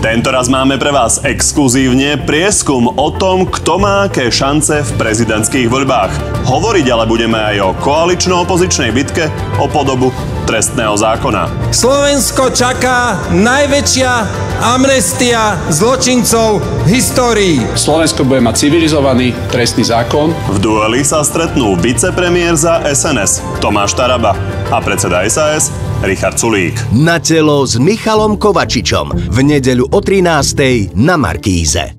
Tento raz máme pre vás exkluzívne prieskum o tom, kto má aké šance v prezidentských voľbách. Hovoriť ale budeme aj o koalično-opozičnej bitke o podobu trestného zákona. Slovensko čaká najväčšia amnestia zločincov v histórii. Slovensko bude mať civilizovaný trestný zákon. V dueli sa stretnú vicepremiér za SNS Tomáš Taraba a predseda SAS Richard Sulík. Na telo s Michalom Kovačičom v nedeľu o 13.00 na Markíze.